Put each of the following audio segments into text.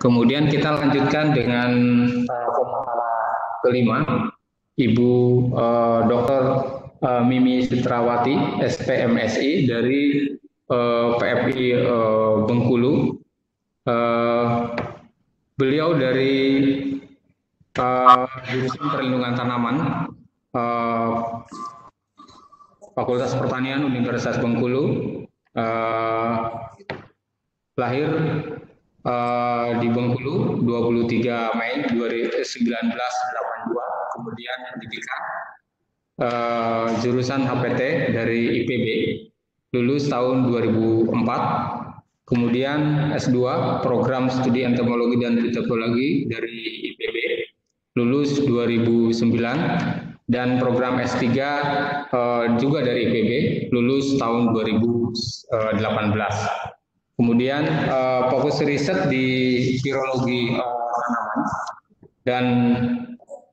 Kemudian kita lanjutkan dengan pemahala kelima, Ibu uh, Dr. Uh, Mimi Sutrawati, SPMSI dari uh, PFI uh, Bengkulu. Uh, beliau dari uh, jurusan perlindungan tanaman uh, Fakultas Pertanian Universitas Bengkulu uh, lahir uh, di Bengkulu 23 Mei 1982 kemudian pendidikan uh, jurusan HPT dari IPB lulus tahun 2004 kemudian S2 program studi entomologi dan ritokologi dari IPB lulus 2009 dan program S3 uh, eh, juga dari IPB lulus tahun 2018. Kemudian uh, fokus riset di virologi uh, tanaman dan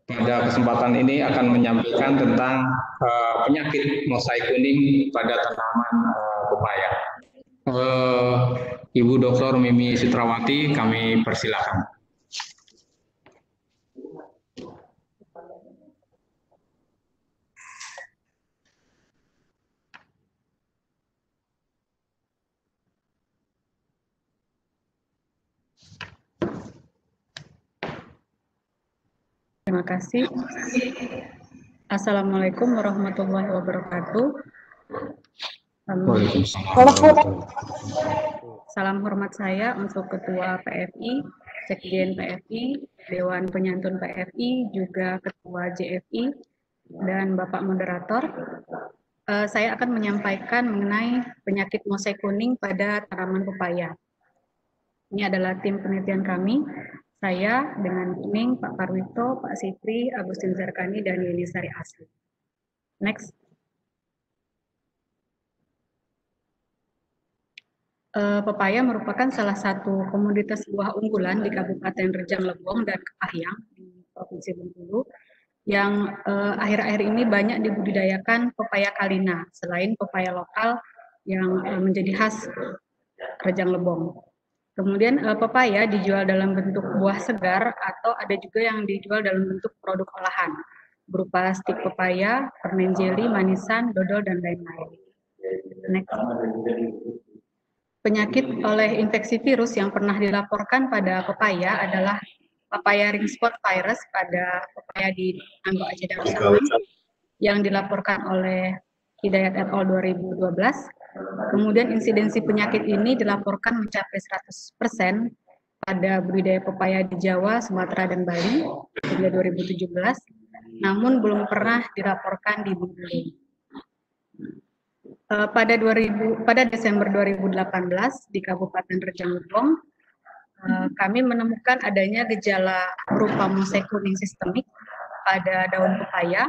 pada kesempatan ini akan menyampaikan tentang uh, penyakit mosaik kuning pada tanaman pepaya. Uh, Ibu Dr. Mimi Sitrawati, kami persilakan. Terima kasih. Assalamualaikum warahmatullahi wabarakatuh. Salam hormat saya untuk Ketua PFI, Sekjen PFI, Dewan Penyantun PFI, juga Ketua JFI, dan Bapak Moderator. Uh, saya akan menyampaikan mengenai penyakit mosaik kuning pada tanaman pepaya. Ini adalah tim penelitian kami saya dengan Kuning, Pak Parwito, Pak Sipri, Agustin Zarkani, dan Yeni Sari Asli. Next. Uh, pepaya merupakan salah satu komoditas buah unggulan di Kabupaten Rejang Lebong dan Kepahyang di Provinsi Bengkulu yang eh, akhir-akhir uh, ini banyak dibudidayakan pepaya kalina selain pepaya lokal yang uh, menjadi khas Rejang Lebong. Kemudian uh, pepaya dijual dalam bentuk buah segar atau ada juga yang dijual dalam bentuk produk olahan berupa stik pepaya, permen jelly, manisan, dodol dan lain-lain. Next. Penyakit oleh infeksi virus yang pernah dilaporkan pada pepaya adalah papaya ring spot virus pada pepaya di Anggo Aceh Darussalam yang dilaporkan oleh Hidayat et al. 2012 Kemudian insidensi penyakit ini dilaporkan mencapai 100% pada budidaya pepaya di Jawa, Sumatera, dan Bali hingga 2017, namun belum pernah dilaporkan di Bengkulu. Uh, pada 2000 pada Desember 2018 di Kabupaten Rejang Lebong uh, kami menemukan adanya gejala berupa mosaik kuning sistemik pada daun pepaya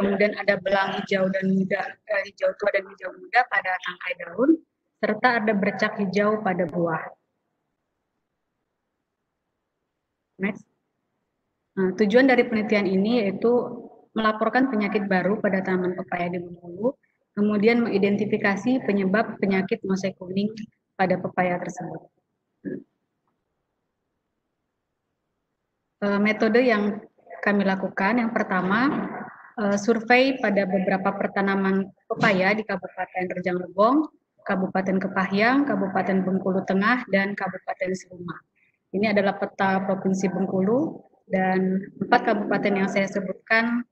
kemudian ada belang hijau dan muda, eh, hijau tua dan hijau muda pada tangkai daun, serta ada bercak hijau pada buah. Next. Nah, tujuan dari penelitian ini yaitu melaporkan penyakit baru pada tanaman pepaya di Bengkulu, kemudian mengidentifikasi penyebab penyakit mosaik kuning pada pepaya tersebut. Eh, metode yang kami lakukan yang pertama uh, survei pada beberapa pertanaman pepaya di Kabupaten Rejang Lebong, Kabupaten Kepahyang, Kabupaten Bengkulu Tengah, dan Kabupaten Seluma. Ini adalah peta Provinsi Bengkulu dan empat kabupaten yang saya sebutkan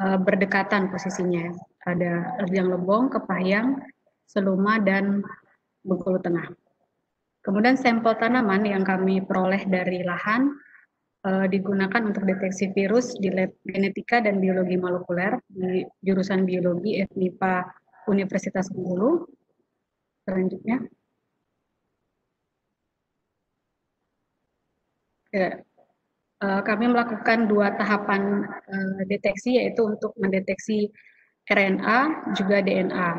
uh, berdekatan posisinya. Ada Rejang Lebong, Kepahyang, Seluma, dan Bengkulu Tengah. Kemudian sampel tanaman yang kami peroleh dari lahan uh, digunakan untuk deteksi virus di lab genetika dan biologi molekuler di jurusan biologi FMIPA Universitas Bengkulu. Selanjutnya. Ya, kami melakukan dua tahapan uh, deteksi yaitu untuk mendeteksi RNA juga DNA.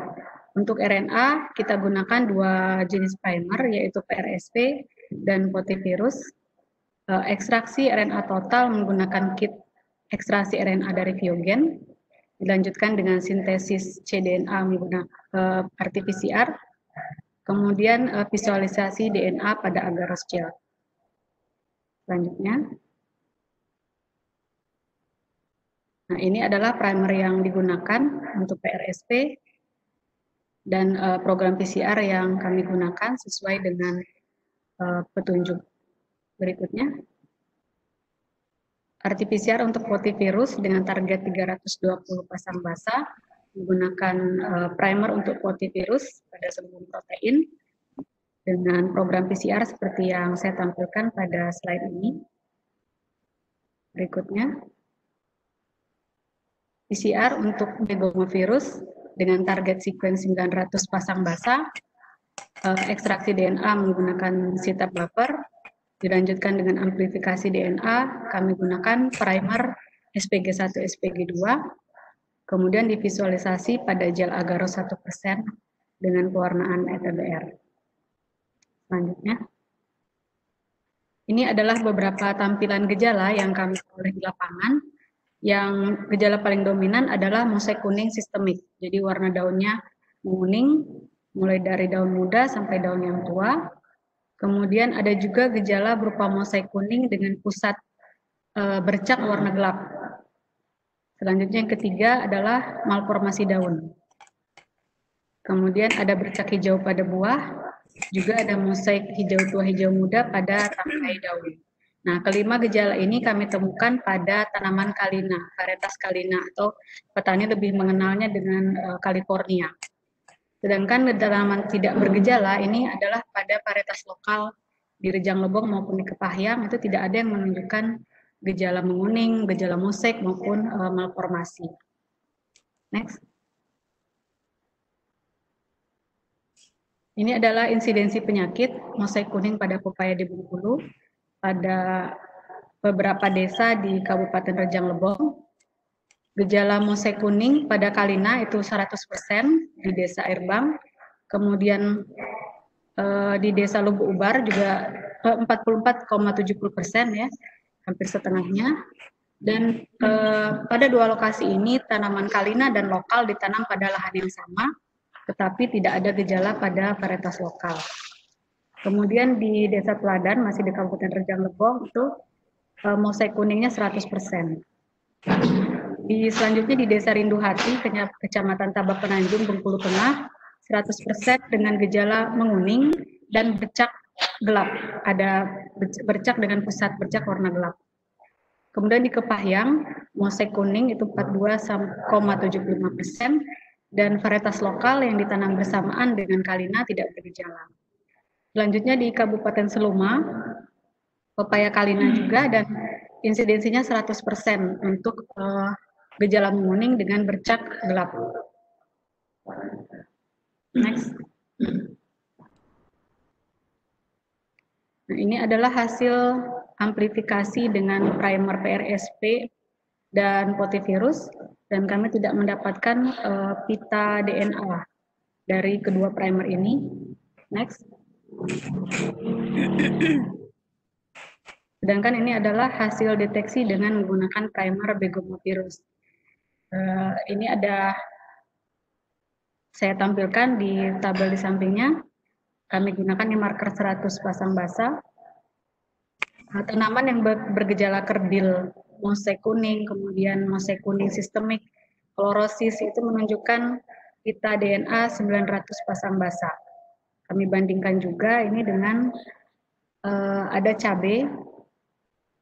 Untuk RNA kita gunakan dua jenis primer yaitu PRSP dan potivirus ekstraksi RNA total menggunakan kit ekstraksi RNA dari Viogen, dilanjutkan dengan sintesis cDNA menggunakan uh, RT-PCR, kemudian uh, visualisasi DNA pada agar gel. Selanjutnya. Nah, ini adalah primer yang digunakan untuk PRSP dan uh, program PCR yang kami gunakan sesuai dengan uh, petunjuk berikutnya. RT-PCR untuk virus dengan target 320 pasang basah menggunakan uh, primer untuk virus pada sebelum protein dengan program PCR seperti yang saya tampilkan pada slide ini. Berikutnya. PCR untuk begomovirus dengan target sequence 900 pasang basah, uh, ekstraksi DNA menggunakan CTAP buffer, dilanjutkan dengan amplifikasi DNA, kami gunakan primer SPG1, SPG2, kemudian divisualisasi pada gel agarose 1% dengan pewarnaan ETBR. Selanjutnya. Ini adalah beberapa tampilan gejala yang kami peroleh di lapangan yang gejala paling dominan adalah mosaik kuning sistemik. Jadi warna daunnya menguning, mulai dari daun muda sampai daun yang tua. Kemudian ada juga gejala berupa mosaik kuning dengan pusat e, bercak warna gelap. Selanjutnya yang ketiga adalah malformasi daun. Kemudian ada bercak hijau pada buah, juga ada mosaik hijau tua hijau muda pada tangkai daun. Nah, kelima gejala ini kami temukan pada tanaman kalina, varietas kalina atau petani lebih mengenalnya dengan uh, California. Sedangkan tanaman tidak bergejala ini adalah pada varietas lokal di Rejang Lebong maupun di Kepahyang itu tidak ada yang menunjukkan gejala menguning, gejala musik maupun uh, malformasi. Next. Ini adalah insidensi penyakit mosaik kuning pada pepaya di Bengkulu pada beberapa desa di Kabupaten Rejang Lebong. Gejala mosaik kuning pada Kalina itu 100% di Desa Airbang. Kemudian eh, di Desa Lubu Ubar juga eh, 44,70 persen ya, hampir setengahnya. Dan eh, pada dua lokasi ini tanaman Kalina dan lokal ditanam pada lahan yang sama, tetapi tidak ada gejala pada varietas lokal. Kemudian di Desa Teladan, masih di Kabupaten Rejang Lebong, itu uh, mosaik kuningnya 100%. Di selanjutnya di Desa Rindu Hati, Kecamatan Tabak Penanjung, Bengkulu Tengah, 100% dengan gejala menguning dan bercak gelap. Ada bercak dengan pusat bercak warna gelap. Kemudian di Kepahyang, mosaik kuning itu 42,75 persen, dan varietas lokal yang ditanam bersamaan dengan kalina tidak bergejala. Selanjutnya di Kabupaten Seluma, pepaya kalina juga dan insidensinya 100% untuk uh, gejala menguning dengan bercak gelap. Next. Nah, ini adalah hasil amplifikasi dengan primer PRSP dan potivirus dan kami tidak mendapatkan uh, pita DNA dari kedua primer ini. Next. Sedangkan ini adalah hasil deteksi dengan menggunakan primer begomovirus. Uh, ini ada saya tampilkan di tabel di sampingnya. Kami gunakan di marker 100 pasang basah. Uh, tanaman yang bergejala kerdil, mosaik kuning, kemudian mosaik kuning sistemik, klorosis itu menunjukkan pita DNA 900 pasang basah. Kami bandingkan juga ini dengan uh, ada cabai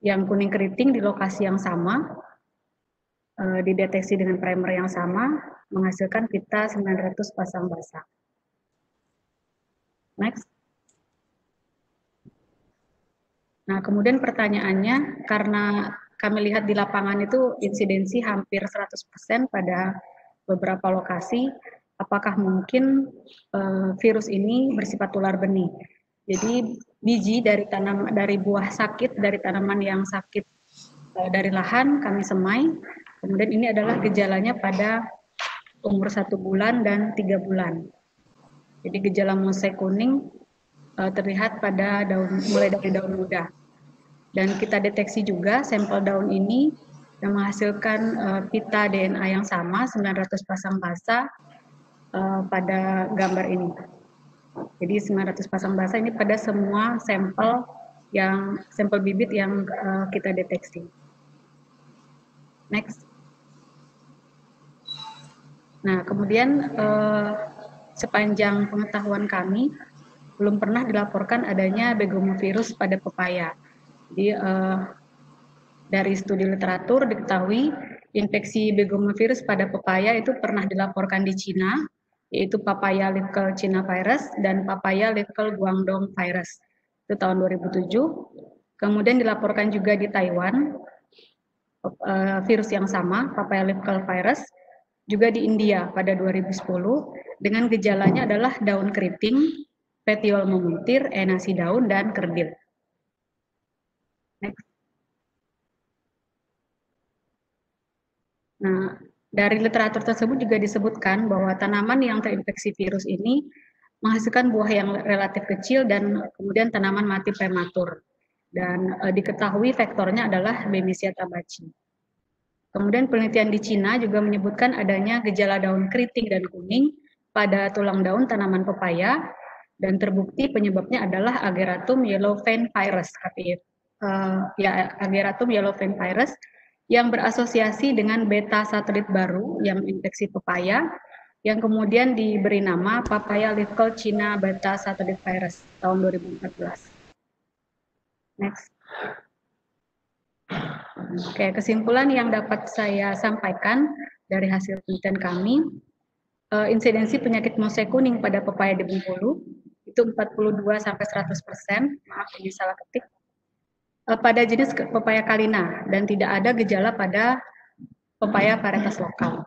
yang kuning keriting di lokasi yang sama, uh, dideteksi dengan primer yang sama, menghasilkan pita 900 pasang basah. Next. Nah, kemudian pertanyaannya, karena kami lihat di lapangan itu insidensi hampir 100% pada beberapa lokasi, apakah mungkin uh, virus ini bersifat tular benih. Jadi biji dari tanam dari buah sakit dari tanaman yang sakit uh, dari lahan kami semai. Kemudian ini adalah gejalanya pada umur satu bulan dan tiga bulan. Jadi gejala mosaik kuning uh, terlihat pada daun mulai dari daun muda. Dan kita deteksi juga sampel daun ini yang menghasilkan uh, pita DNA yang sama 900 pasang basah uh, pada gambar ini. Jadi 900 pasang basah ini pada semua sampel yang sampel bibit yang uh, kita deteksi. Next. Nah, kemudian uh, sepanjang pengetahuan kami belum pernah dilaporkan adanya begomovirus pada pepaya. Jadi uh, dari studi literatur diketahui infeksi begomovirus pada pepaya itu pernah dilaporkan di Cina, yaitu papaya leaf China virus dan papaya leaf Guangdong virus. Itu tahun 2007. Kemudian dilaporkan juga di Taiwan uh, virus yang sama, papaya leaf virus juga di India pada 2010 dengan gejalanya adalah daun keriting, petiol memuntir, enasi daun, dan kerdil. Next. Nah, dari literatur tersebut juga disebutkan bahwa tanaman yang terinfeksi virus ini menghasilkan buah yang relatif kecil dan kemudian tanaman mati prematur. Dan e, diketahui faktornya adalah Bemisia tabaci. Kemudian penelitian di Cina juga menyebutkan adanya gejala daun keriting dan kuning pada tulang daun tanaman pepaya dan terbukti penyebabnya adalah Ageratum yellow vein virus uh, ya Ageratum yellow vein virus yang berasosiasi dengan beta satelit baru yang infeksi pepaya yang kemudian diberi nama Papaya leaf China beta satelit virus tahun 2014. Next. Oke, kesimpulan yang dapat saya sampaikan dari hasil penelitian kami, uh, insidensi penyakit mosaic kuning pada pepaya di Bengkulu itu 42 sampai 100 persen, maaf ini salah ketik, uh, pada jenis pepaya kalina dan tidak ada gejala pada pepaya varietas lokal.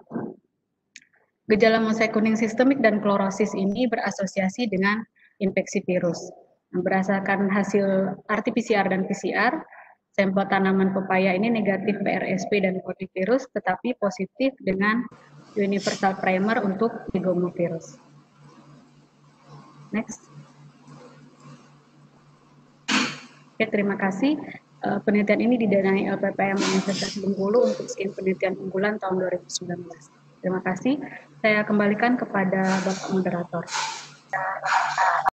Gejala mosaic kuning sistemik dan klorosis ini berasosiasi dengan infeksi virus. Berdasarkan hasil RT-PCR dan PCR, sampel tanaman pepaya ini negatif PRSP dan virus, tetapi positif dengan universal primer untuk ligomovirus. Next. Oke, terima kasih. Uh, penelitian ini didanai LPPM Universitas Bengkulu untuk skin penelitian unggulan tahun 2019. Terima kasih. Saya kembalikan kepada Bapak Moderator.